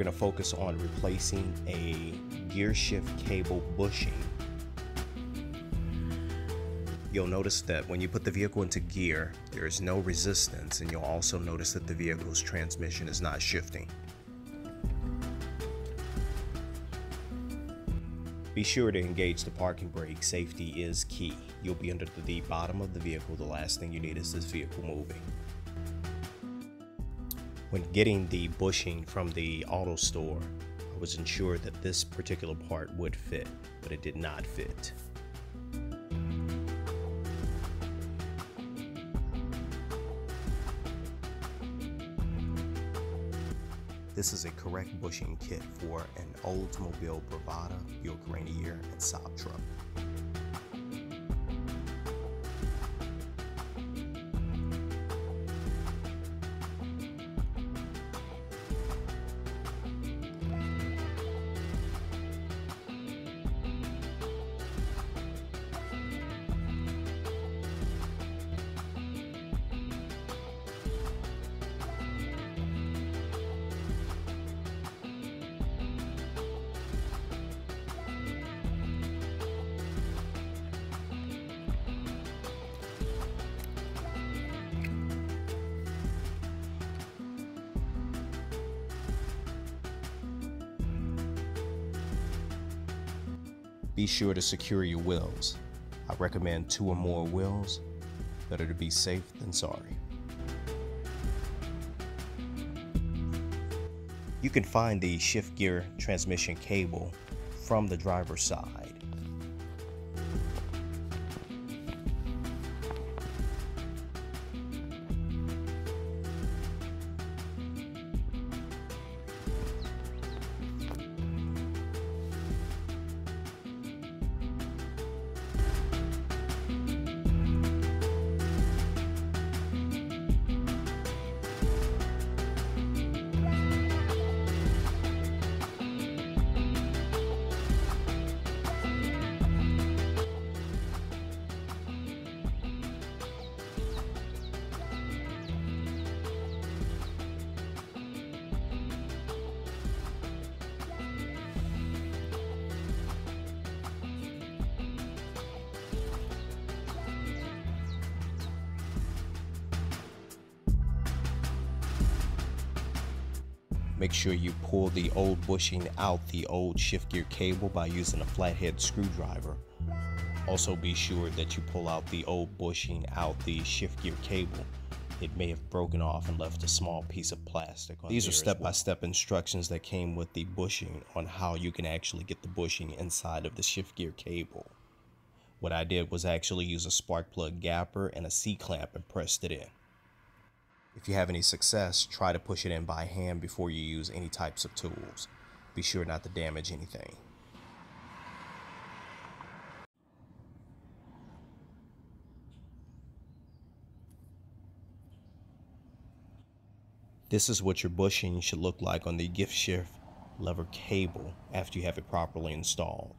We're going to focus on replacing a gear shift cable bushing. You'll notice that when you put the vehicle into gear, there is no resistance and you'll also notice that the vehicle's transmission is not shifting. Be sure to engage the parking brake. Safety is key. You'll be under the bottom of the vehicle. The last thing you need is this vehicle moving. When getting the bushing from the auto store, I was ensured that this particular part would fit, but it did not fit. This is a correct bushing kit for an Oldsmobile Bravada, Buick Rainier, and Saab truck. Be sure to secure your wills. I recommend two or more wills. Better to be safe than sorry. You can find the shift gear transmission cable from the driver's side. Make sure you pull the old bushing out the old shift gear cable by using a flathead screwdriver. Also be sure that you pull out the old bushing out the shift gear cable. It may have broken off and left a small piece of plastic. These are step-by-step -step instructions that came with the bushing on how you can actually get the bushing inside of the shift gear cable. What I did was actually use a spark plug gapper and a C-clamp and pressed it in. If you have any success, try to push it in by hand before you use any types of tools. Be sure not to damage anything. This is what your bushing should look like on the gift shift lever cable after you have it properly installed.